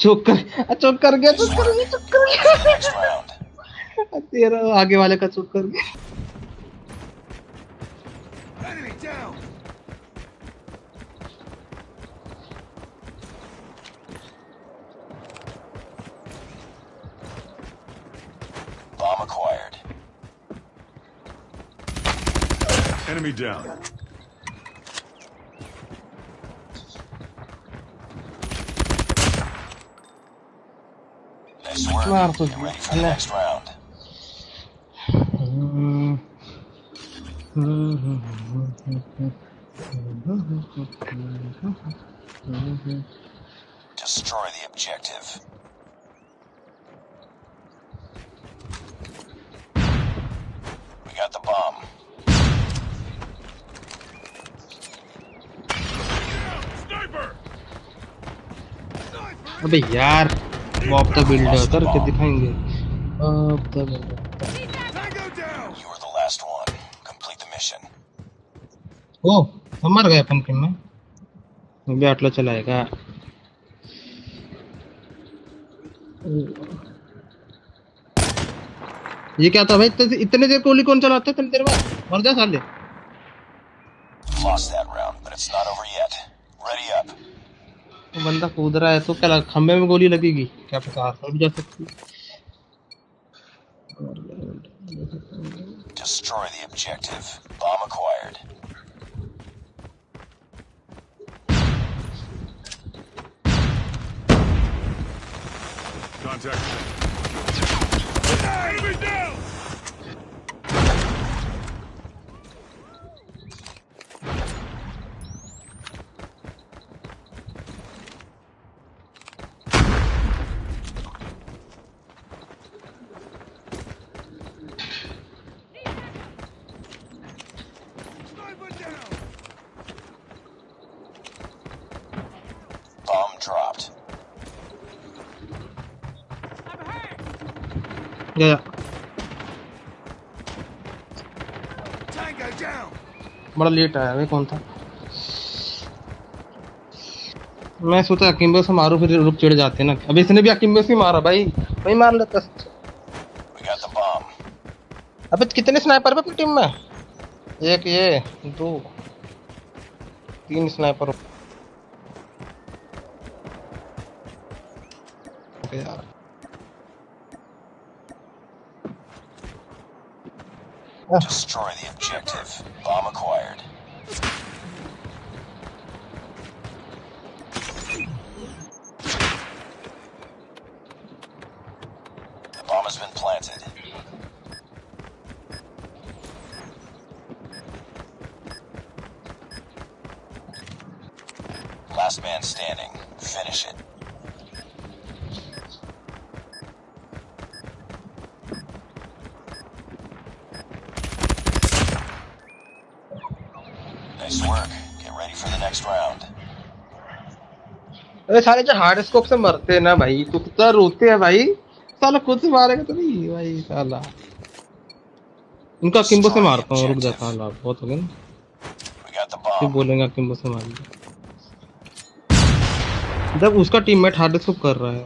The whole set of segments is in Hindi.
चोक कर चोक कर गया चोक कर गया चोक कर गया तेरा आगे वाले का चोक कर गया Bomb acquired. Enemy down. Nice work. Claro, pues, Get ready for the no. next round. Destroy the objective. We got the bomb. अबे यार बॉब द बिल्डर उतर के दिखाएँगे। Bob the builder. ओ हम मर गए अपन टीम में। मैं भी आटला चलाएगा। ये क्या था भाई? इतने इतने देर गोली कौन चलाता है तुम तेरे बाद। मर जा साले। बंदा कूद रहा है तो क्या लगा खंबे में गोली लगेगी क्या पता भी जा सकती है। Destroy the objective. Bomb acquired. Contact. Enemy down! Bomb dropped. जा बड़ा लेट आया भाई, कौन था? मैं सोचा अकिम्बो से मारू, फिर रुक चिढ़ जाते ना। अब इसने भी अकिम्बो से मारा भाई। वही मार लेता. अबे कितने स्नाइपर पे अपनी टीम में? एक, ये, दो, तीन sniper Destroy the objective. Bomb acquired. Bomb has been planted. Last man standing. Finish it. Nice work. Get ready for the next round. अरे साले जो हार्ड स्कोप से मरते हैं ना भाई तो कितना रोते हैं भाई साला खुद से मारेगा तो नहीं भाई साला इनका किम्बो से मारता हूँ रुक जाता हूँ बहुत हो गया ना फिर. बोलेगा किम्बो से मार लिया जब उसका टीममेट हार्ड स्कोप कर रहा है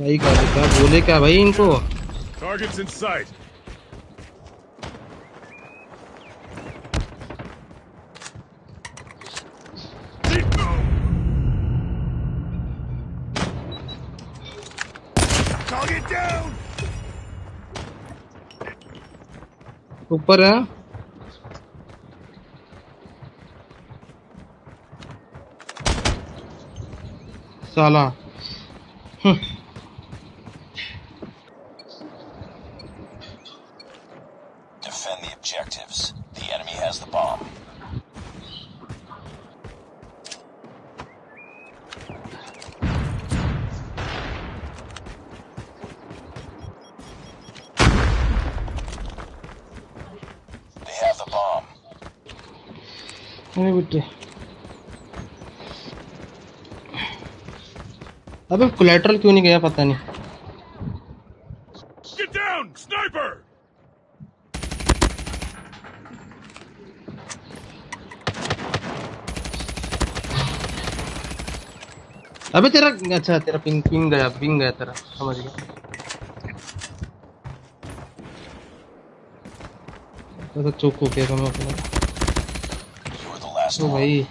भाई क्या क्या बोले क्या भाई इनको Targets in sight. Target down! ऊपर है साला हम्म, Defend the objectives. The enemy has the bomb. They have the bomb. अरे बेटे अबे कोलेटरल क्यों नहीं गया पता नहीं Get down! Sniper! अबे तेरा अच्छा तेरा पिंग पिंग गया पिंग गया तेरा समझ गया तो चुप हो गया मैं अपना You are the last ओ भाई.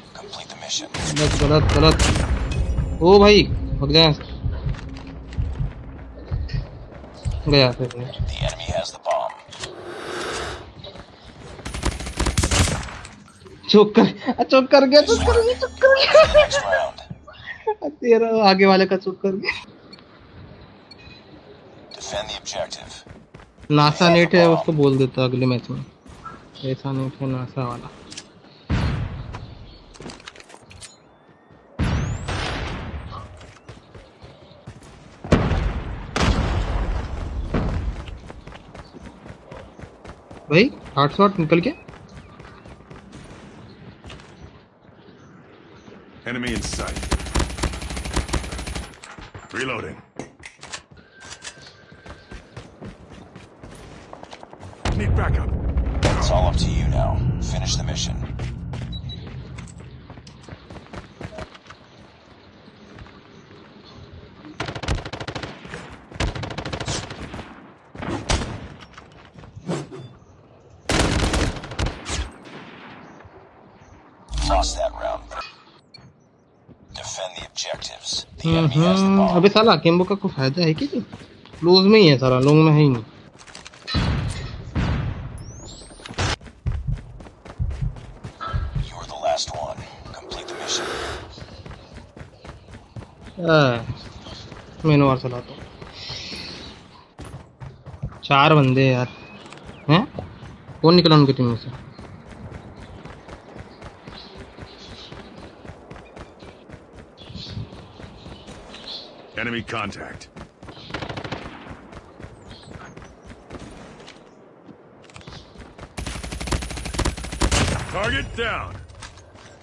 गलत गलत गलत। ओ भाई भग जा। गया. चुप कर चुप कर गया चुप कर गया चुप कर गया। तेरा आगे वाले का चुप कर गया. नासा नेट है उसको बोल देता अगले मैच में। ऐसा नेट है नासा वाला। भाई हार्ट शॉट निकल के Enemy in sight. Reloading. Need backup. It's all up to you now. Finish the mission. Lost that round. Defend the objectives. The enemy has the hmm, bomb. अबे साला केम्बो का कोई फ़ायदा है क्या क्लोज में ही है सारा लॉन्ग में है ही नहीं You are the last one. Complete the mission. मैंने और चलाता चार बंदे यार हैं कौन निकला उनकी टीम में से Enemy contact. Target down.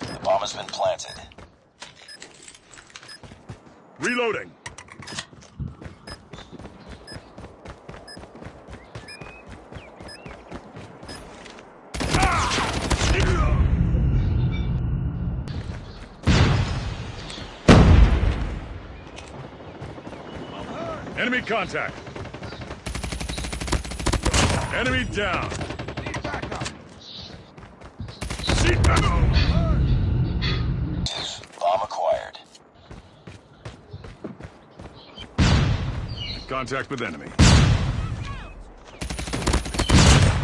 The bomb has been planted. Reloading. Enemy contact. Enemy down. Seat ammo. Bomb acquired. Contact with enemy.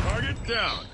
Target down.